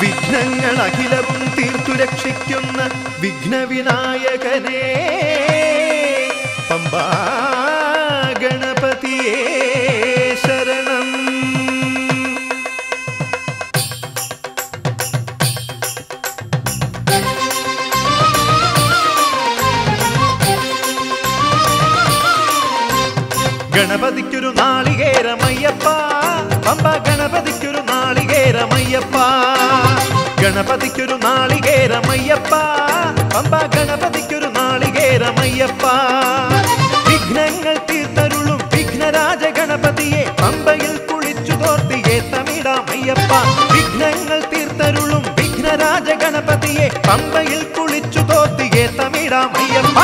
വിഘ്നങ്ങൾ അഖിലവും തീർത്തു രക്ഷിക്കുന്ന വിഘ്നവിനായകനേ. പമ്പാ ഗണപതിയേ ശരണം. ഗണപതിക്കൊരു നാളികേരമയ്യപ്പ പമ്പ ഗണപതിക്കൊരു നാളികേരമയ്യപ്പാ ഗണപതിക്കൊരു നാളികേരമയ്യപ്പ പമ്പ ഗണപതിക്കൊരു നാളികേരമയ്യപ്പ വിഘ്നങ്ങൾ തീർത്തരുളും വിഘ്നരാജ ഗണപതിയെ. പമ്പയിൽ കുളിച്ചു തോർത്തിയെ തമിടാമയ്യപ്പ വിഘ്നങ്ങൾ തീർത്തരുളും വിഘ്നരാജ ഗണപതിയെ. പമ്പയിൽ കുളിച്ചു തോർത്തിയെ തമിടാമയ്യപ്പ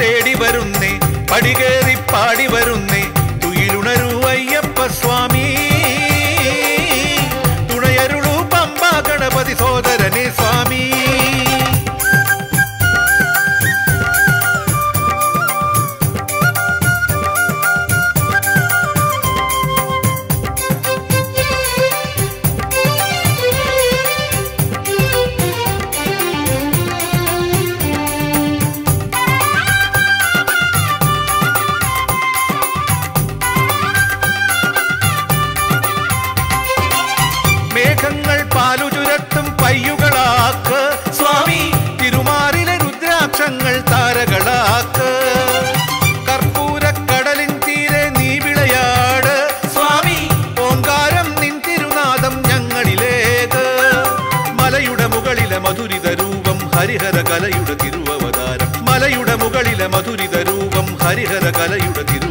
തേടി വരുന്നേ പടികേറി പാടി വരുന്നേ. ഹരിഹര കലയുടെ തിരുവവതാരം. മലയുടെ മുകളിലെ മധുരിത രൂപം ഹരിഹര കലയുടെ തിരു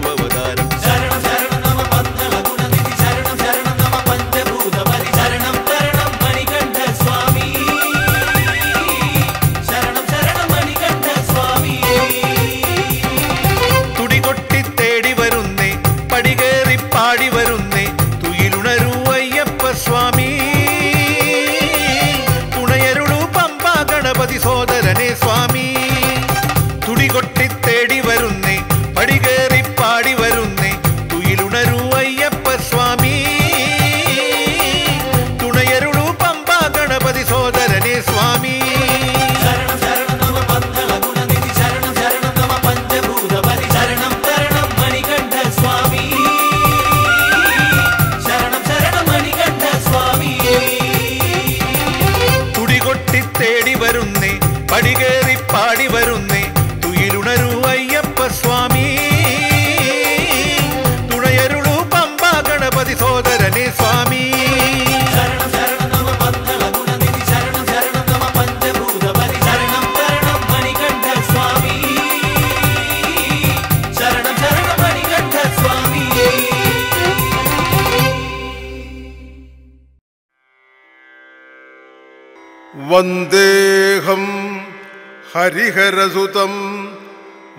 ഹരിഹരസുതം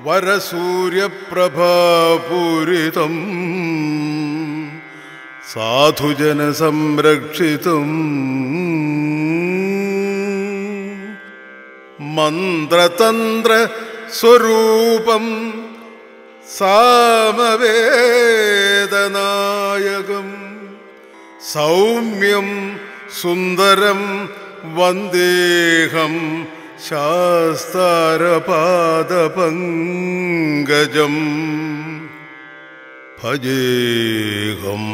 വരസൂര്യപ്രഭാപൂരിതം സാധുജന സാധുജനസംരക്ഷിതും മന്ത്രതന്ത്ര സ്വരൂപം സാമവേദനായകം സൗമ്യം സുന്ദരം വന്ദേഹം शास्तारपादपङ्गजम् भजेहं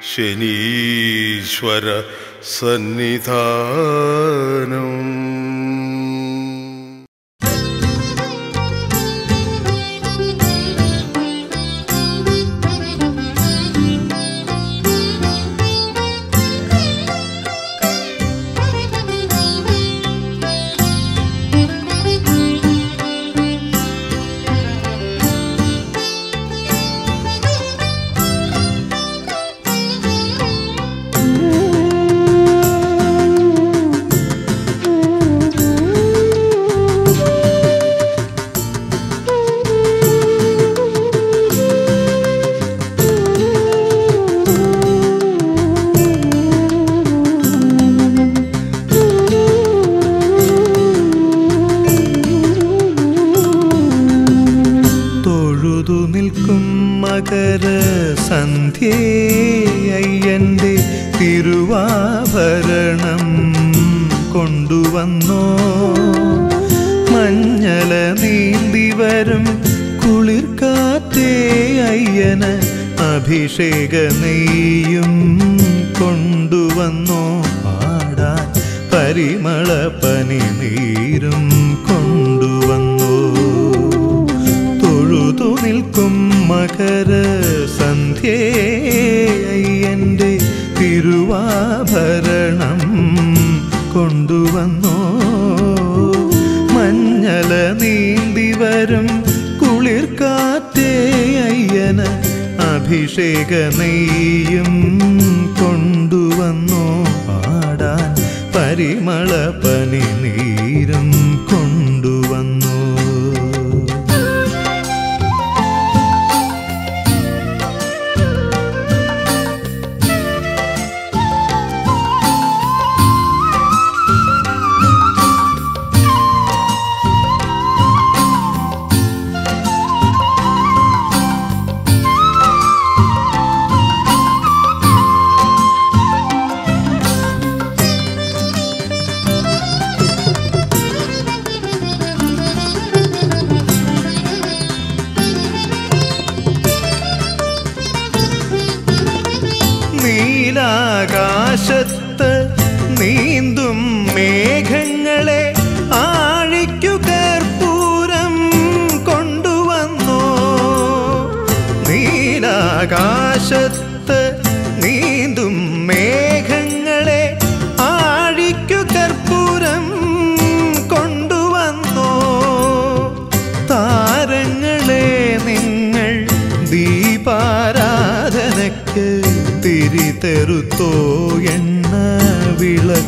शनीश्वरसन्निधानम्। നീരം കൊണ്ടുവന്നു. തൊഴുതു നിൽക്കും മകര സന്ധ്യയ്യന്റെ തിരുവാഭരണം കൊണ്ടുവന്നു. മഞ്ഞല നീന്തി വരും കുളിർക്കാറ്റേ അയ്യന അഭിഷേക നെയ്യും കൊണ്ടു പരിമള പനി നീരം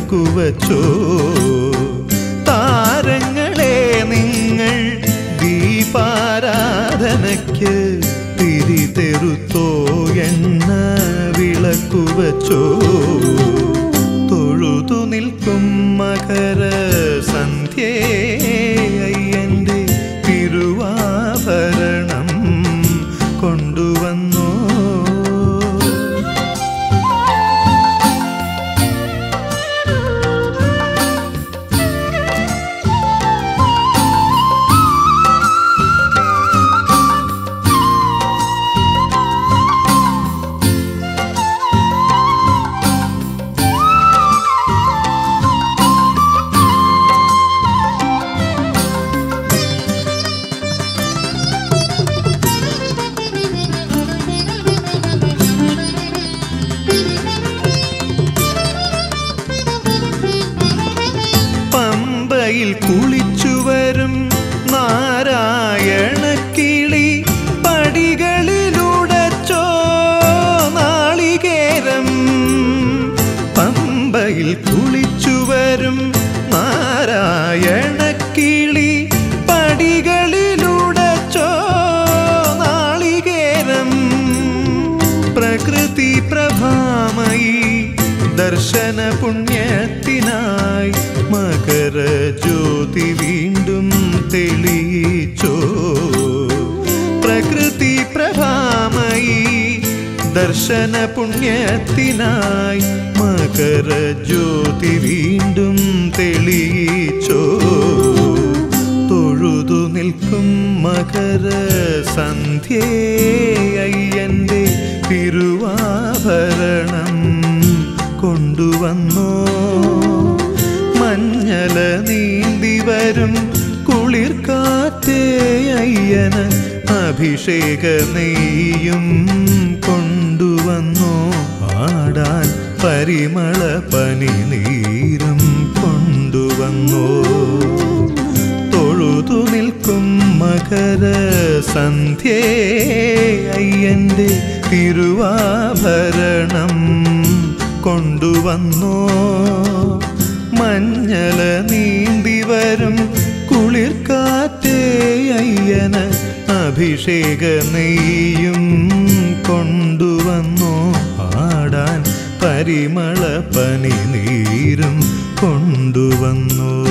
വിളക്കുവച്ചോ താരങ്ങളെ നിങ്ങൾ ദീപാരാധനയ്ക്ക് ജ്യോതി വീണ്ടും തെളിയിച്ചോ? പ്രകൃതി പ്രഭാമയി ദർശന പുണ്യത്തിനായി മകര ജ്യോതി വീണ്ടും തെളിയിച്ചോ? തൊഴുതു നിൽക്കും മകര സന്ധ്യേയ്യന്റെ തിരുവാഭരണം കൊണ്ടുവന്നോ? മഞ്ഞള നീന്തി വരും കാത്തേ അയ്യന് അഭിഷേക നെയ്യും കൊണ്ടുവന്നു. ആടാൻ പരിമള പനി നീരും കൊണ്ടുവന്നു. തൊഴുതു നിൽക്കും മകര സന്ധ്യേ അയ്യന്റെ തിരുവാഭരണം കൊണ്ടുവന്നു. മഞ്ഞള നീന്തി വരും കുളിർ കുളിർക്കാറ്റേ അയ്യന് അഭിഷേക നെയ്യും കൊണ്ടുവന്നു. പാടാൻ പരിമള പനി നീരും കൊണ്ടുവന്നോ.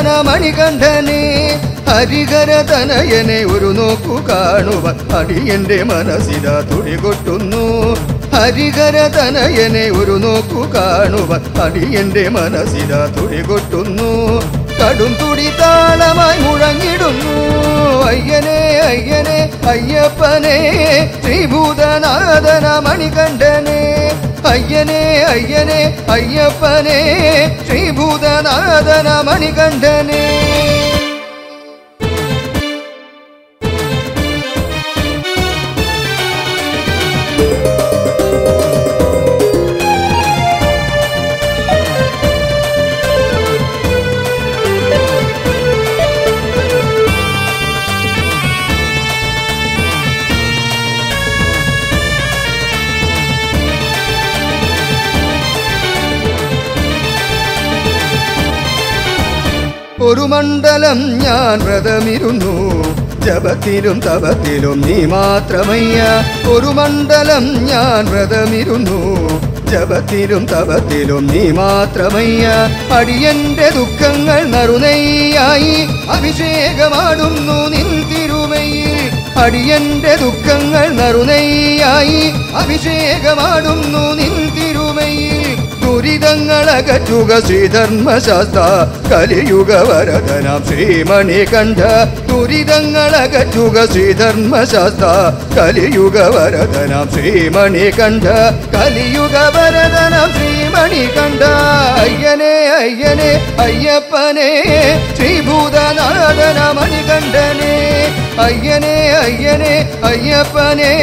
ശ്രീഭൂതനാഥന മണികണ്ഠനെ ഹരികര തനയനെ ഒരു നോക്കു കാണുവ അടിയന്റെ മനസ്സിലാ തുടികൊട്ടുന്നു ഹരികര തനയനെ ഒരു നോക്കു കാണുവ അടിയന്റെ മനസ്സിലാ തുടികൊട്ടുന്നു കടും തുടി താളമായി മുഴങ്ങിടുന്നു. അയ്യനെ അയ്യനെ അയ്യപ്പനെ ശ്രീഭൂതനാഥന മണികണ്ഠനെ അയ്യനെ അയ്യനെ അയ്യപ്പനെ ശ്രീഭൂതനാഥന മണികണ്ഠനെ ഒരു മണ്ഡലം ഞാൻ വ്രതമിരുന്നു. ജപത്തിലും തപത്തിലും നീ മാത്രമയ്യ. ഒരു മണ്ഡലം ഞാൻ വ്രതമിരുന്നു. ജപത്തിലും തപത്തിലും നീ മാത്രമയ്യ. അടിയന്റെ ദുഃഖങ്ങൾ നറുനയ്യായി അഭിഷേകമാടുന്നു നിൻ തിരുമയിൽ. അടിയന്റെ ദുഃഖങ്ങൾ നറുനയ്യായി അഭിഷേകമാടുന്നു നിൻ ദുരിതങ്ങളകറ്റുക ശ്രീധർമ്മശാസ്ത്ര കലിയുഗ വരദനാം ശ്രീമണി കണ്ഠ ദുരിതങ്ങളകറ്റുക ശ്രീധർമ്മശാസ്ത്ര കലിയുഗ വരദനാം ശ്രീമണി കണ്ഠ കലിയുഗ വരദനാം ശ്രീമണി കണ്ഠ അയ്യനെ അയ്യനെ അയ്യപ്പനെ ശ്രീഭൂതനാഥന മണികണ്ഠനെ അയ്യനെ അയ്യനെ അയ്യപ്പനെ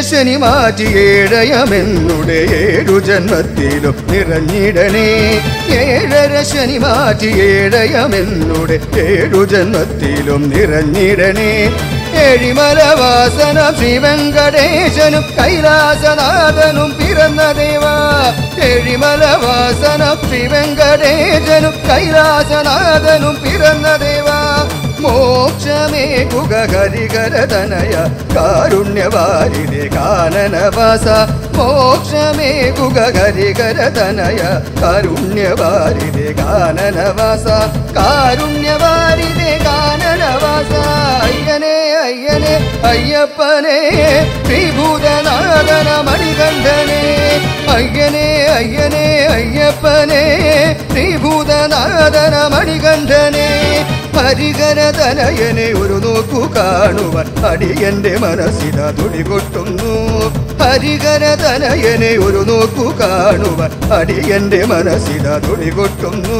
ശനി മാറ്റി ഏഴയമെന്നുടെ ഏഴു ജന്മത്തിലും നിറഞ്ഞിടണേ. ഏഴര ശനി മാറ്റി ഏഴയമെന്നുടെ ഏഴു ജന്മത്തിലും നിറഞ്ഞിടണേ. ഏഴിമലവാസന ശ്രീവെങ്കടേശനും കൈലാസനാഥനും പിറന്ന ദേവ. ഏഴിമലവാസന ശ്രീവെങ്കടേശനും കൈലാസനാഥനും പിറന്ന ദേവ. മോക്ഷമേ കുക ഹരികരതനയ കാരുണ്യവാരിതെ കാനനവാസ. മോക്ഷമേ കുക ഹരികരതനയ കാരുണ്യവാരിതെ കാനനവാസ. കാരുണ്യവാരിതെ കാനനവാസ. അയ്യനേ അയ്യനെ അയ്യപ്പനെ ത്രിഭൂതനാഥന മണികണ്ഠനെ. അയ്യനെ അയ്യനെ അയ്യപ്പനെ ത്രിഭൂതനാഥന മണികണ്ഠനെ. ഹരികരതനയനെ ഒരു നോക്കു കാണുവാൻ അടിയന്റെ തുണി തുടികൊട്ടുന്നു ഹരികരതനയനെ ഒരു നോക്കു കാണുവാൻ അടിയന്റെ തുണി കൊട്ടുന്നു.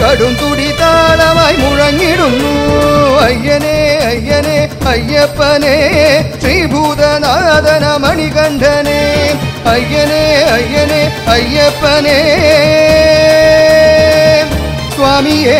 കടും തുടി താളമായി മുഴങ്ങിടുന്നു. അയ്യനെ അയ്യനെ അയ്യപ്പനെ ശ്രീഭൂതനാഥന മണികണ്ഠനെ അയ്യനെ അയ്യനെ അയ്യപ്പനെ. സ്വാമിയേ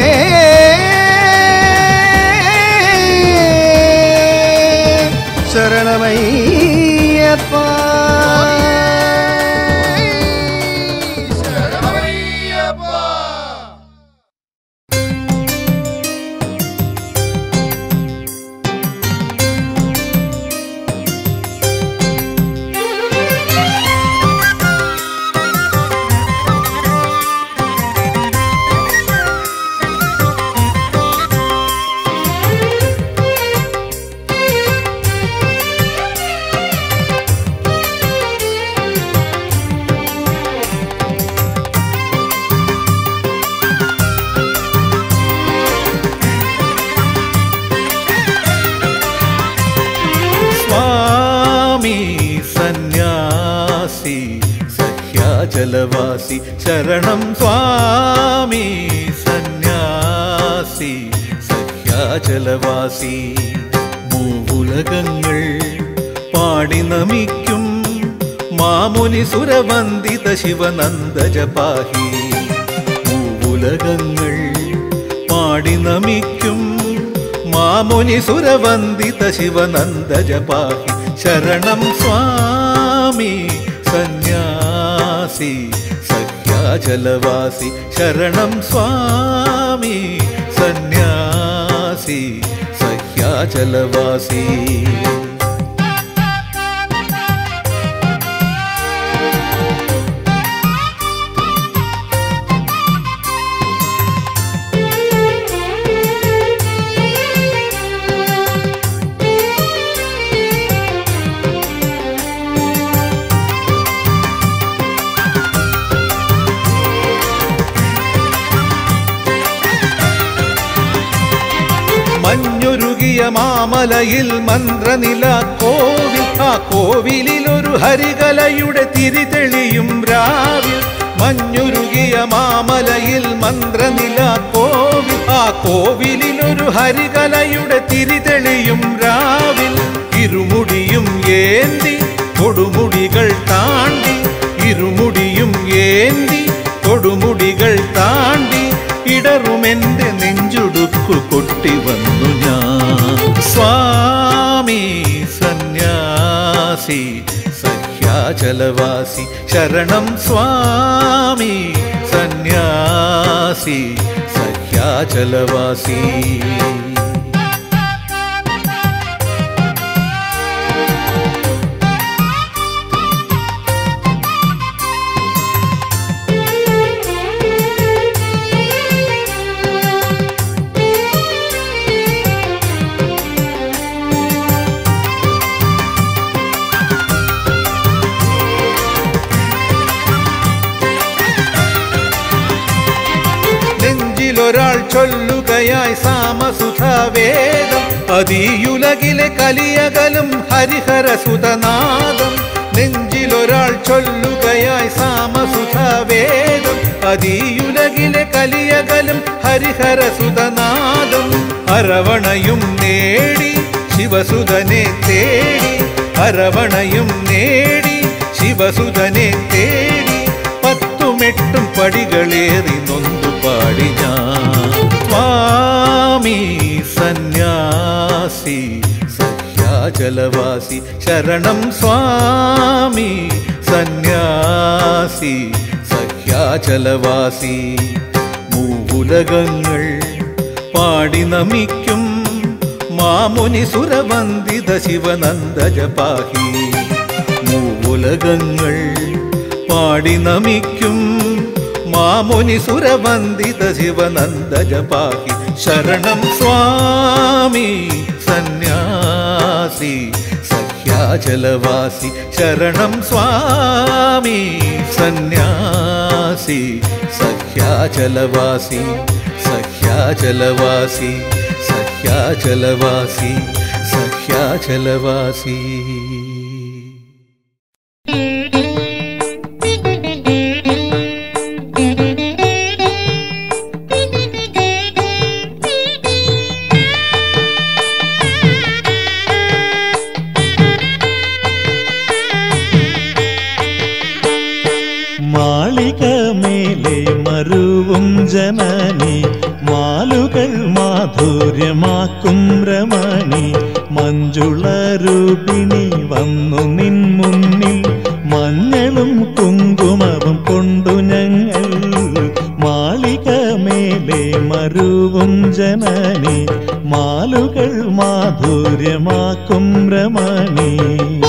സ്വാമി സന്യാസി സഖ്യാചലവാസി ശരണം സ്വാമി സന്യാസി സഖ്യാചലവാസി മൂവുലകങ്ങൾ പാടി നമിക്കും മാമുനി സുരവന്ദിത ശിവനന്ദജ പാഹി. മൂവുലകങ്ങൾ പാടി നമിക്കും മാമുനി സുരവന്ദിത ശിവനന്ദജ പാഹി. ശരണം സ്വാമി സന്യാസി സഖ്യാചലവാസി ശരണം സ്വാമി സന്യാസി സഖ്യാചലവാസി മഞ്ഞൊരുകിയ മാമലയിൽ മന്ത്രനില കോവിൽ. ആ കോവിലിൽ ഒരു ഹരികലയുടെ തിരി തെളിയും രാവിൽ. മഞ്ഞുരുകിയ മാമലയിൽ മന്ത്രനില കോവിൽ. ആ കോവിലിൽ ഒരു ഹരികലയുടെ തിരി തെളിയും രാവിൽ. ഇരുമുടിയും ഏന്തി കൊടുമുടികൾ താണ്ടി. ഇരുമുടിയും ഏന്തി കൊടുമുടികൾ താണ്ടി. ഇടറുമെന്റെ നെഞ്ചുടുക്കു കൊട്ടി വന്നു ഞാൻ സ്വാമി സന്യാസി സഹ്യാചലവാസി ശരണം സ്വാമി സന്യാസി സഹ്യാചലവാസി നെഞ്ചിലൊരാൾ ചൊല്ലുകയായി സാമസുധാവേദം. അതീയുലകിലെ കലിയകലും ഹരിഹരസുതനാദം. നെഞ്ചിലൊരാൾ ചൊല്ലുകയായി സാമസുധാവേദം. അതീയുലകിലെ കലിയകലും ഹരിഹരസുതനാദം. അരവണയും നേടി ശിവസുതനെ തേടി. അരവണയും നേടി ശിവസുതനെ തേടി. പത്തുമെട്ടും പടികളേറി നൊന്തു പാടി ഞാൻ സ്വാമി സന്യാസി സഹ്യാചലവാസി ശരണം സ്വാമി സന്യാസി സഹ്യാചലവാസി. മൂവുലകങ്ങൾ പാടി നമിക്കും മാമുനി സുരവന്ദിത ശിവനന്ദജ പാഹി. മൂവുലകങ്ങൾ പാടി നമിക്കും स्वामुनिसुरवन्दितजिवनन्दजपाकि शरणं स्वामी सन्न्यासी सख्याचलवासि शरणं स्वामी सन्न्यासी सख्याचलवासि सख्याचलवासि सख्याचलवासि सख्याचलवासी सख्या ജനനി മാലുകൾ മാധുര്യമാക്കും രമണി. മഞ്ജുള രൂപിണി വന്നു നിൻ മുന്നിൽ. മഞ്ഞളും കുങ്കുമവും കൊണ്ടു ഞങ്ങൾ. മാളിക മേലെ മരുവും ജനനി. മാലുകൾ മാധുര്യമാക്കും രമണി.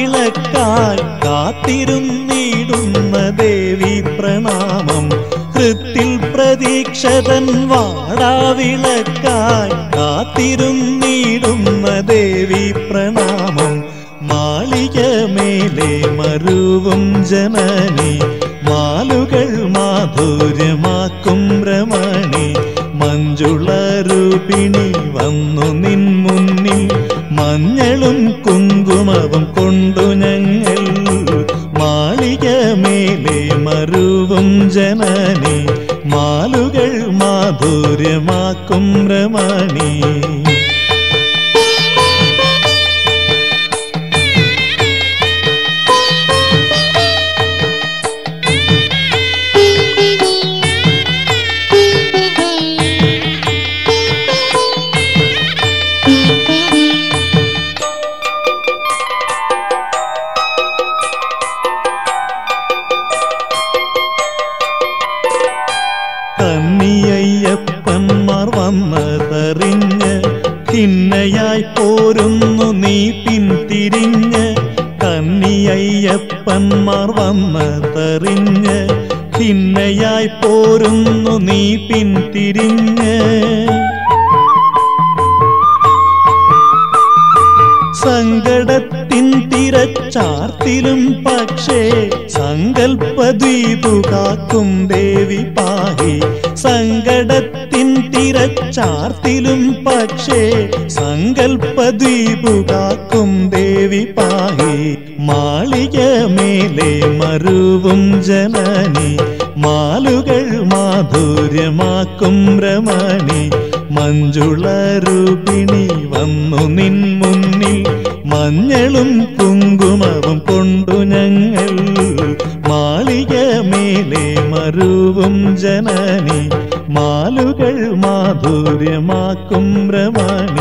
വാടാവിളക്കായി കാത്തിരുന്നിടുന്ന ദേവി പ്രണാമം. ഹൃത്തിൽ പ്രതീക്ഷതൻ വാടാവിളക്കായി കാത്തിരുന്നിടുന്ന ദേവി പ്രണാമം. മാളിക മേലെ മരുവും ജനനി മാലുകൾ മാധുര്യമാക്കും രമണി മഞ്ജുള രൂപിണി വന്നു നിൻ മുന്നിൽ മഞ്ഞളും കുങ്കുമവും കൊണ്ടു ഞങ്ങൾ. മാളിക മേലെ മറുവും ജനനി മാലുകൾ മാധുര്യമാക്കും രമണി. മറുവും ജനനി മാലുകൾ മാധുര്യമാക്കും രമണി. മഞ്ജുളരൂപിണി വന്നു നിൻ മുന്നിൽ മഞ്ഞളും കുങ്കുമവും കൊണ്ടു ഞങ്ങൾ. മാളിക മേലെ മറുവും ജനനി മാലുകൾ മാധുര്യമാക്കും രമണി.